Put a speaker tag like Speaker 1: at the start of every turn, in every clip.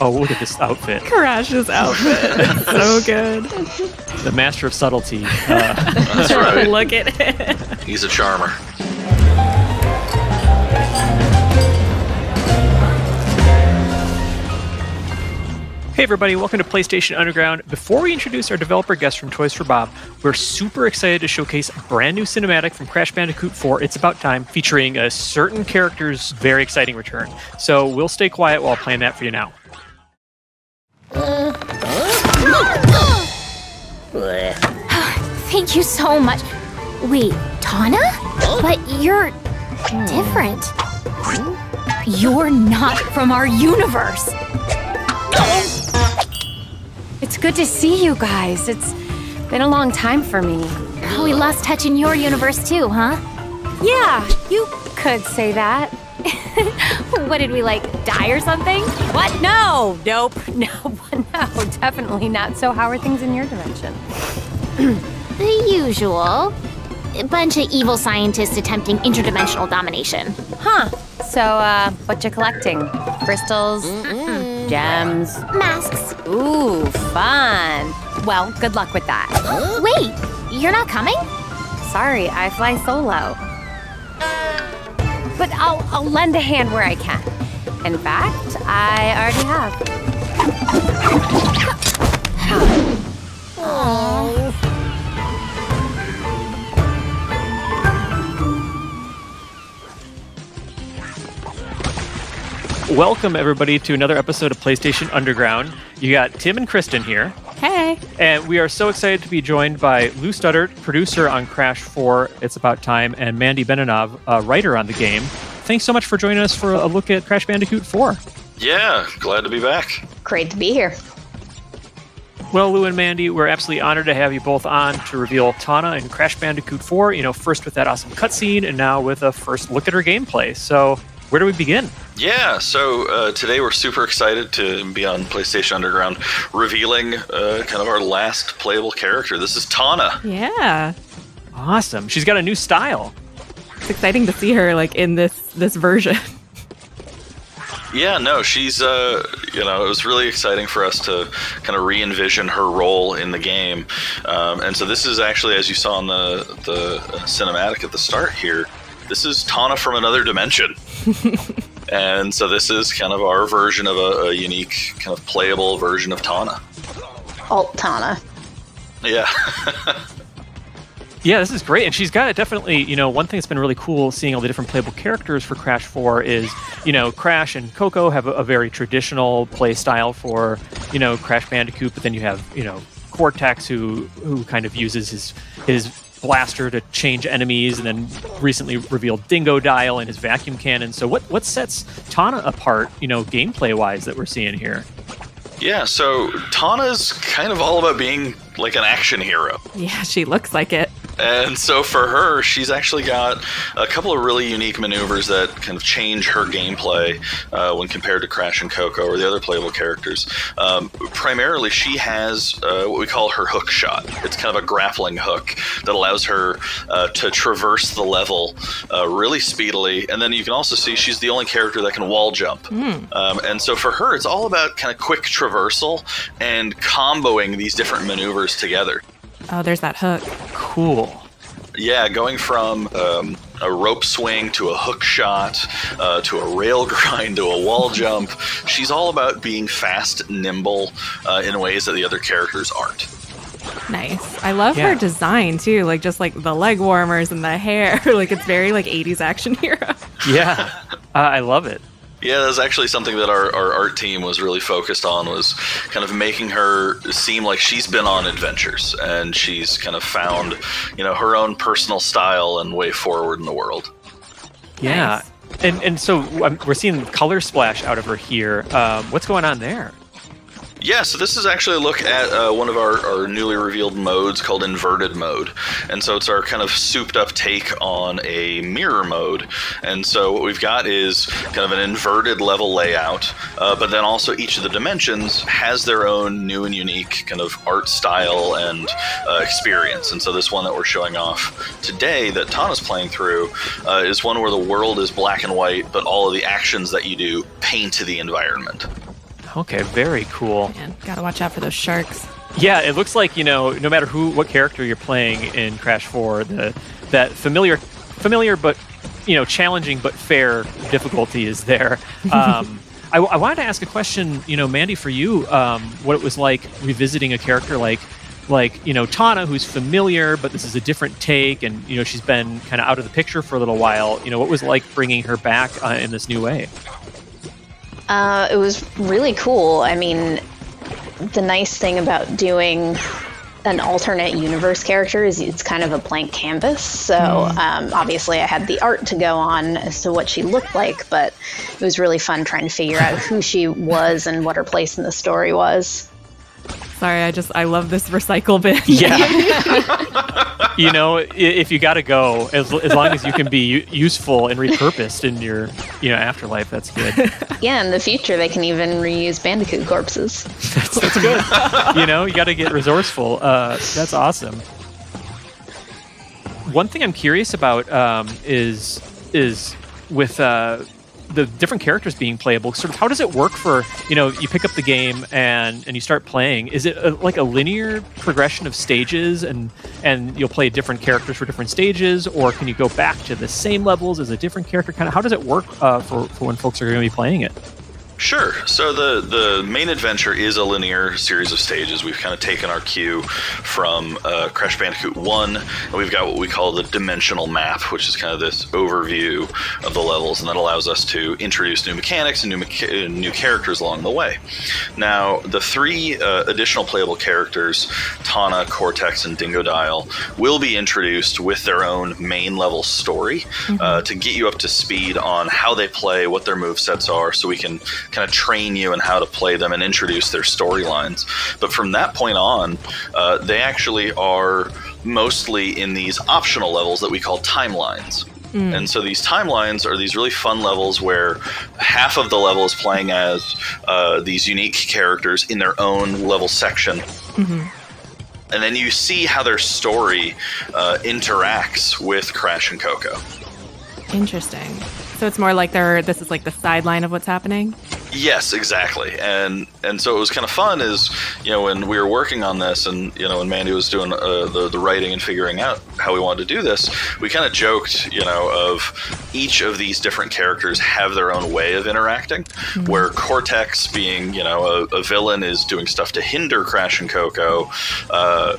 Speaker 1: Oh, look at this outfit.
Speaker 2: Crash's outfit. So good.
Speaker 1: The master of subtlety. Uh,
Speaker 3: That's right.
Speaker 2: Look at it.
Speaker 3: He's a charmer.
Speaker 1: Hey everybody, welcome to PlayStation Underground. Before we introduce our developer guest from Toys for Bob, we're super excited to showcase a brand new cinematic from Crash Bandicoot 4, It's About Time, featuring a certain character's very exciting return. So we'll stay quiet while playing that for you now.
Speaker 4: Thank you so much. Wait, Tawna? But you're different. Hmm. You're not from our universe.
Speaker 5: It's good to see you guys. It's been a long time for me.
Speaker 4: Oh, we lost touch in your universe too, huh?
Speaker 5: Yeah, you could say that.
Speaker 4: What did we like die or something?
Speaker 5: What? No, nope, no, no, definitely not. So, how are things in your dimension?
Speaker 4: The usual. A bunch of evil scientists attempting interdimensional domination.
Speaker 5: Huh. So, uh, what you collecting? Crystals? Gems?
Speaker 4: Masks.
Speaker 5: Ooh, fun. Well, good luck with that.
Speaker 4: Wait, you're not coming?
Speaker 5: Sorry, I fly solo. But I'll, I'll lend a hand where I can. In fact, I already have.
Speaker 1: Welcome everybody to another episode of PlayStation Underground. You got Tim and Kristen here.
Speaker 2: Hey.
Speaker 1: And we are so excited to be joined by Lou Studdert, producer on Crash 4, It's About Time, and Mandy Benanav, a writer on the game. Thanks so much for joining us for a look at Crash Bandicoot 4.
Speaker 3: Yeah, glad to be back.
Speaker 6: Great to be here.
Speaker 1: Well, Lou and Mandy, we're absolutely honored to have you both on to reveal Tawna and Crash Bandicoot 4. You know, first with that awesome cutscene, and now with a first look at her gameplay. So, where do we begin?
Speaker 3: Yeah, so uh, today we're super excited to be on PlayStation Underground, revealing uh, kind of our last playable character. This is Tawna.
Speaker 2: Yeah.
Speaker 1: Awesome. She's got a new style.
Speaker 2: It's exciting to see her like in this this version.
Speaker 3: Yeah, no, she's, uh, you know, it was really exciting for us to kind of re envision her role in the game. Um, and so this is actually, as you saw in the, the cinematic at the start here, this is Tawna from another dimension. and so this is kind of our version of a, a unique, kind of playable version of Tawna.
Speaker 6: Alt Tawna.
Speaker 3: Yeah.
Speaker 1: Yeah, this is great. And she's got it definitely, you know, one thing that's been really cool seeing all the different playable characters for Crash 4 is, you know, Crash and Coco have a, a very traditional play style for, you know, Crash Bandicoot, but then you have, you know, Cortex who who kind of uses his his blaster to change enemies and then recently revealed Dingodile and his vacuum cannon. So what what sets Tawna apart, you know, gameplay wise that we're seeing here?
Speaker 3: yeah, so Tawna's kind of all about being like an action hero.
Speaker 2: Yeah, she looks like it.
Speaker 3: And so for her, she's actually got a couple of really unique maneuvers that kind of change her gameplay uh, when compared to Crash and Coco or the other playable characters. Um, primarily, she has uh, what we call her hook shot. It's kind of a grappling hook that allows her uh, to traverse the level uh, really speedily. And then you can also see she's the only character that can wall jump. Um, and so for her, it's all about kind of quick traversal and comboing these different maneuvers together.
Speaker 2: Oh, there's that hook.
Speaker 1: Cool.
Speaker 3: Yeah, going from um, a rope swing to a hook shot uh, to a rail grind to a wall jump. She's all about being fast, nimble uh, in ways that the other characters aren't.
Speaker 2: Nice. I love
Speaker 1: Yeah.
Speaker 2: her design too. Like just like the leg warmers and the hair. like it's very like 80s action hero.
Speaker 1: Yeah. uh, I love it.
Speaker 3: Yeah, that's actually something that our, our art team was really focused on was kind of making her seem like she's been on adventures and she's kind of found, you know, her own personal style and way forward in the world.
Speaker 1: Yeah. And and so um, we're seeing color splash out of her here. Um, what's going on there?
Speaker 3: Yeah, so this is actually a look at uh, one of our, our newly revealed modes called inverted mode. And so it's our kind of souped up take on a mirror mode. And so what we've got is kind of an inverted level layout, uh, but then also each of the dimensions has their own new and unique kind of art style and uh, experience. And so this one that we're showing off today that Tawna's playing through uh, is one where the world is black and white, but all of the actions that you do paint to the environment.
Speaker 1: Okay, very cool.
Speaker 2: Man, gotta watch out for those sharks.
Speaker 1: Yeah, it looks like you know, no matter who, what character you're playing in Crash Four, the that familiar, familiar but you know, challenging but fair difficulty is there. Um, I, I wanted to ask a question, you know, Mandy, for you, um, what it was like revisiting a character like like you know Tawna, who's familiar, but this is a different take, and you know she's been kind of out of the picture for a little while. You know, what was it like bringing her back uh, in this new way?
Speaker 6: Uh, it was really cool. I mean, the nice thing about doing an alternate universe character is it's kind of a blank canvas. So um, obviously, I had the art to go on as to what she looked like, but it was really fun trying to figure out who she was and what her place in the story was.
Speaker 2: Sorry, I just I love this recycle bin.
Speaker 1: Yeah. you know, if you got to go, as, as long as you can be useful and repurposed in your, you know, afterlife, that's good.
Speaker 6: Yeah, in the future, they can even reuse Bandicoot corpses.
Speaker 1: That's, that's good. you know, you got to get resourceful. Uh, that's awesome. One thing I'm curious about um, is is with uh, the different characters being playable. Sort of, how does it work for you know? You pick up the game and and you start playing. Is it a, like a linear progression of stages, and and you'll play different characters for different stages, or can you go back to the same levels as a different character? Kind of, how does it work uh, for for when folks are going to be playing it?
Speaker 3: Sure. So the the main adventure is a linear series of stages. We've kind of taken our cue from uh, Crash Bandicoot One, and we've got what we call the dimensional map, which is kind of this overview of the levels, and that allows us to introduce new mechanics and new mecha- uh, new characters along the way. Now, the three uh, additional playable characters, Tawna, Cortex, and Dingodile, will be introduced with their own main level story uh, to get you up to speed on how they play, what their move sets are, so we can kind of train you in how to play them and introduce their storylines. But from that point on, uh, they actually are mostly in these optional levels that we call timelines. And so these timelines are these really fun levels where half of the level is playing as uh, these unique characters in their own level section. And then you see how their story uh, interacts with Crash and Coco.
Speaker 2: Interesting. So it's more like they're this is like the sideline of what's happening.
Speaker 3: Yes, exactly. And and so it was kind of fun is, you know, when we were working on this and, you know, when Mandy was doing uh, the, the writing and figuring out how we wanted to do this, we kind of joked, you know, of each of these different characters have their own way of interacting, where Cortex being, you know, a, a villain is doing stuff to hinder Crash and Coco. Uh,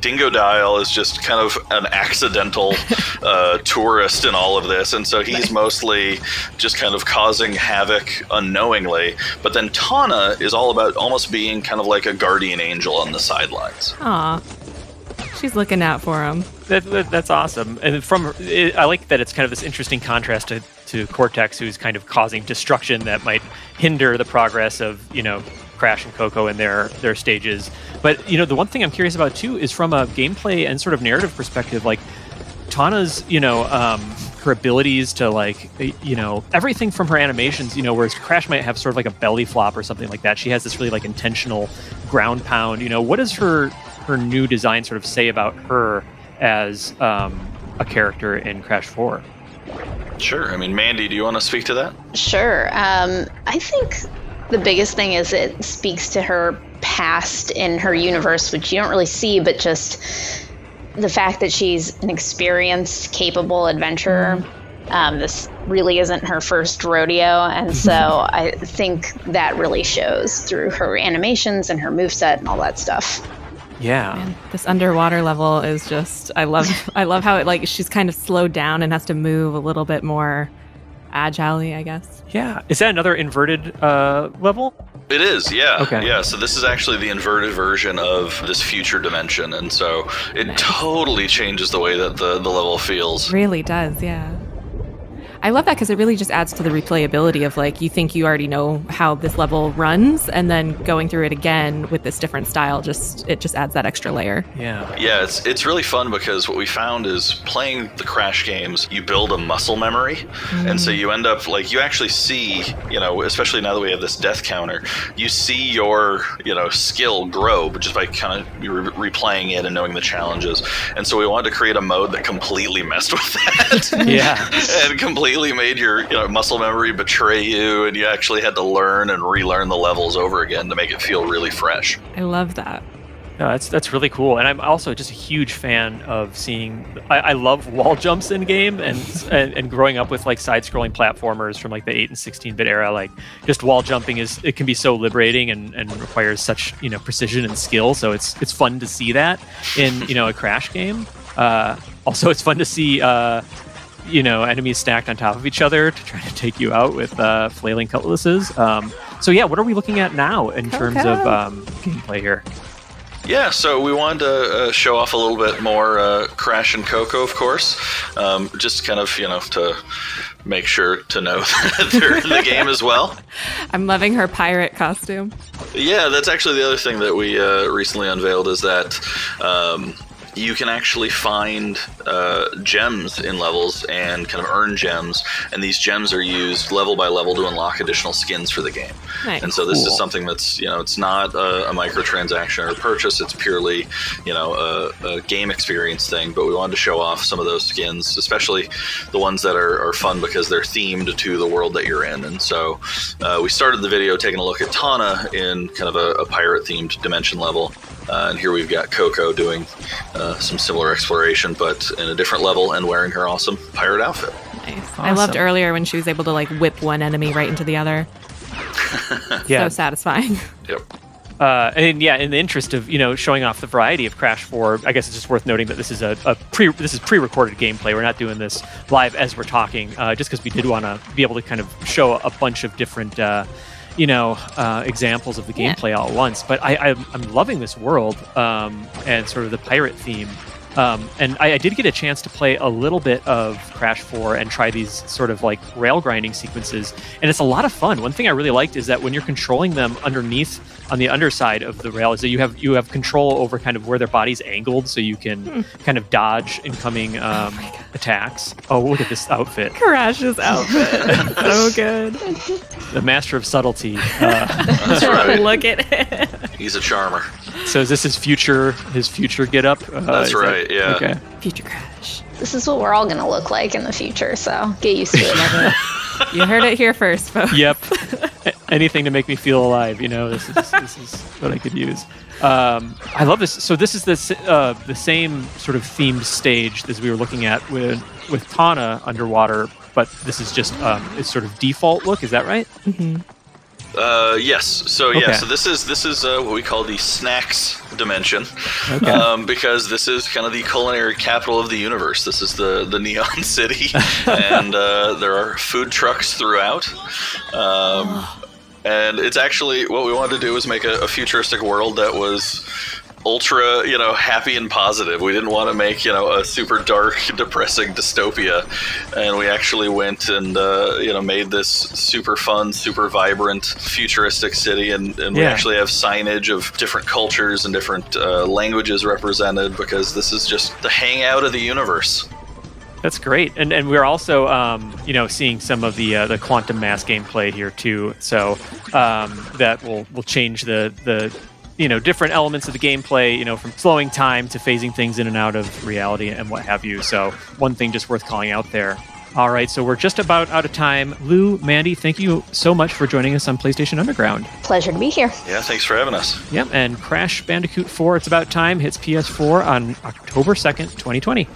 Speaker 3: Dingodile is just kind of an accidental uh, tourist in all of this, and so he's mostly just kind of causing havoc unknowingly. But then Tawna is all about almost being kind of like a guardian angel on the sidelines.
Speaker 2: Aw. She's looking out for him.
Speaker 1: That, that, that's awesome. And from it, I like that it's kind of this interesting contrast to, to Cortex, who's kind of causing destruction that might hinder the progress of you know Crash and Coco in their their stages. But you know the one thing I'm curious about too is from a gameplay and sort of narrative perspective, like Tawna's you know um, her abilities to like you know everything from her animations. You know, whereas Crash might have sort of like a belly flop or something like that. She has this really like intentional ground pound. You know, what does her her new design sort of say about her as um, a character in Crash 4?
Speaker 3: Sure. I mean, Mandy, do you want to speak to that?
Speaker 6: Sure. Um, I think the biggest thing is it speaks to her past in her universe, which you don't really see, but just the fact that she's an experienced, capable adventurer. Um, this really isn't her first rodeo, and so I think that really shows through her animations and her moveset and all that stuff.
Speaker 1: Yeah.
Speaker 2: Man, this underwater level is just I love I love how it like she's kind of slowed down and has to move a little bit more agilely, I guess.
Speaker 1: Yeah. Is that another inverted uh, level?
Speaker 3: It is, yeah.
Speaker 1: Okay.
Speaker 3: Yeah, so this is actually the inverted version of this future dimension, and so it totally changes the way that the, the level feels.
Speaker 2: Really does, yeah. I love that because it really just adds to the replayability of like you think you already know how this level runs, and then going through it again with this different style just it just adds that extra layer.
Speaker 1: Yeah.
Speaker 3: Yeah, it's it's really fun because what we found is playing the Crash games, you build a muscle memory, and so you end up like you actually see, you know, especially now that we have this death counter, you see your you know skill grow, but just by kind of re- replaying it and knowing the challenges. And so we wanted to create a mode that completely messed with that.
Speaker 1: Yeah.
Speaker 3: and completely completely made your you know, muscle memory betray you, and you actually had to learn and relearn the levels over again to make it feel really fresh.
Speaker 2: I love that.
Speaker 1: No, that's that's really cool, and I'm also just a huge fan of seeing. I, I love wall jumps in game, and, and and growing up with like side-scrolling platformers from like the eight and sixteen bit era, like just wall jumping is it can be so liberating and, and requires such you know precision and skill. So it's it's fun to see that in you know a crash game. Uh, also, it's fun to see. Uh, you know, enemies stacked on top of each other to try to take you out with uh, flailing cutlasses. Um, so yeah, what are we looking at now in terms of um, gameplay here?
Speaker 3: Yeah, so we wanted to uh, show off a little bit more uh, Crash and Coco, of course, um, just kind of you know to make sure to know that they're in the game as well.
Speaker 2: I'm loving her pirate costume.
Speaker 3: Yeah, that's actually the other thing that we uh, recently unveiled is that. Um, you can actually find uh, gems in levels and kind of earn gems, and these gems are used level by level to unlock additional skins for the game.
Speaker 2: Nice.
Speaker 3: And so this
Speaker 1: Cool.
Speaker 3: is something that's you know it's not a, a microtransaction or a purchase; it's purely you know a, a game experience thing. But we wanted to show off some of those skins, especially the ones that are, are fun because they're themed to the world that you're in. And so uh, we started the video taking a look at Tawna in kind of a, a pirate themed dimension level. Uh, and here we've got Coco doing uh, some similar exploration, but in a different level and wearing her awesome pirate outfit.
Speaker 2: Nice. I loved earlier when she was able to like whip one enemy right into the other.
Speaker 1: Yeah.
Speaker 2: So satisfying.
Speaker 3: Yep.
Speaker 1: Uh, and yeah, in the interest of you know showing off the variety of Crash 4, I guess it's just worth noting that this is a, a pre this is pre-recorded gameplay. We're not doing this live as we're talking, uh, just because we did want to be able to kind of show a bunch of different uh, you know uh, examples of the
Speaker 2: Yeah.
Speaker 1: gameplay all at once. But I, I I'm loving this world um, and sort of the pirate theme. Um, and I, I did get a chance to play a little bit of Crash 4 and try these sort of like rail grinding sequences, and it's a lot of fun. One thing I really liked is that when you're controlling them underneath on the underside of the rail, is that you have you have control over kind of where their body's angled, so you can kind of dodge incoming um, attacks. Oh, look at this outfit!
Speaker 2: Crash's outfit. so good.
Speaker 1: The master of subtlety. Uh,
Speaker 3: That's right.
Speaker 2: Look at him.
Speaker 3: He's a charmer.
Speaker 1: so is this his future his future get up? Uh,
Speaker 3: That's
Speaker 1: is that-
Speaker 3: right, yeah.
Speaker 1: Okay.
Speaker 2: Future Crash.
Speaker 6: This is what we're all gonna look like in the future, so get used to it.
Speaker 2: You heard it here first, folks.
Speaker 1: Yep. Anything to make me feel alive, you know. This is this is what I could use. Um, I love this. So this is the uh, the same sort of themed stage as we were looking at with with Tawna underwater, but this is just um, it's sort of default look. Is that right?
Speaker 3: Uh, yes. So yeah.
Speaker 1: Okay.
Speaker 3: So this is this is uh, what we call the snacks dimension,
Speaker 1: Okay.
Speaker 3: um, because this is kind of the culinary capital of the universe. This is the the neon city, and uh, there are food trucks throughout. Um, and it's actually what we wanted to do was make a, a futuristic world that was ultra you know happy and positive. We didn't want to make you know a super dark depressing dystopia. And we actually went and uh, you know made this super fun super vibrant futuristic city. And, and we actually have signage of different cultures and different uh, languages represented because this is just the hangout of the universe.
Speaker 1: That's great, and and we're also um, you know seeing some of the uh, the quantum masks gameplay here too. So um, that will will change the the you know different elements of the gameplay. You know from slowing time to phasing things in and out of reality and what have you. So one thing just worth calling out there. All right, so we're just about out of time. Lou, Mandy, thank you so much for joining us on PlayStation Underground.
Speaker 6: Pleasure to be here.
Speaker 3: yeah thanks for having us
Speaker 1: Yep, and Crash Bandicoot 4, It's About Time, hits PS4 on October 2nd, 2020.